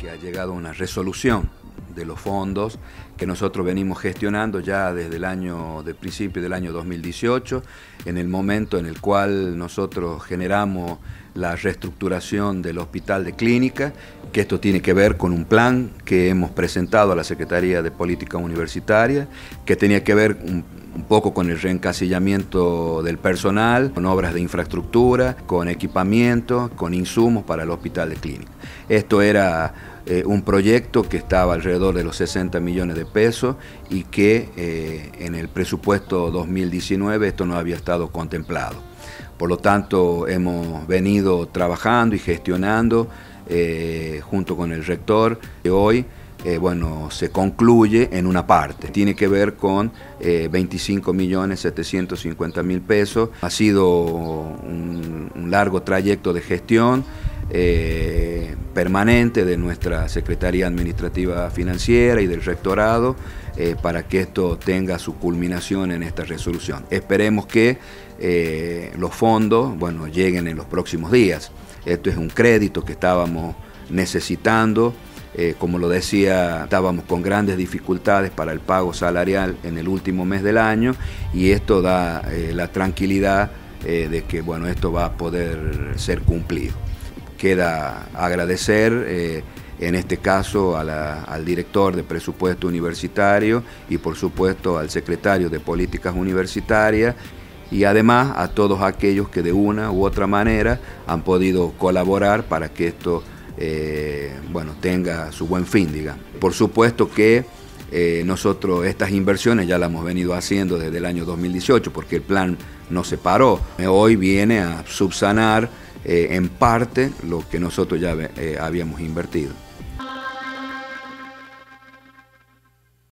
que ha llegado una resolución de los fondos que nosotros venimos gestionando ya desde el año, de principio del año 2018, en el momento en el cual nosotros generamos la reestructuración del hospital de clínica, que esto tiene que ver con un plan que hemos presentado a la Secretaría de Política Universitaria, que tenía que ver un, poco con el reencasillamiento del personal, con obras de infraestructura, con equipamiento, con insumos para el hospital de clínica. Esto era eh, un proyecto que estaba alrededor de los 60 millones de pesos y que eh, en el presupuesto 2019 esto no había estado contemplado. Por lo tanto, hemos venido trabajando y gestionando eh, junto con el rector que hoy bueno, se concluye en una parte. Tiene que ver con 25 millones 750 mil pesos. Ha sido un, largo trayecto de gestión permanente de nuestra Secretaría Administrativa Financiera y del Rectorado eh, para que esto tenga su culminación en esta resolución. Esperemos que eh, los fondos bueno, lleguen en los próximos días. Esto es un crédito que estábamos necesitando. como lo decía, estábamos con grandes dificultades para el pago salarial en el último mes del año y esto da la tranquilidad de que bueno, esto va a poder ser cumplido queda agradecer eh, en este caso al director de presupuesto universitario y por supuesto al secretario de políticas universitarias y además a todos aquellos que de una u otra manera han podido colaborar para que esto eh, bueno, tenga su buen fin, digamos. Por supuesto que eh, nosotros estas inversiones ya las hemos venido haciendo desde el año 2018 porque el plan no se paró. Hoy viene a subsanar eh, en parte lo que nosotros ya eh, habíamos invertido.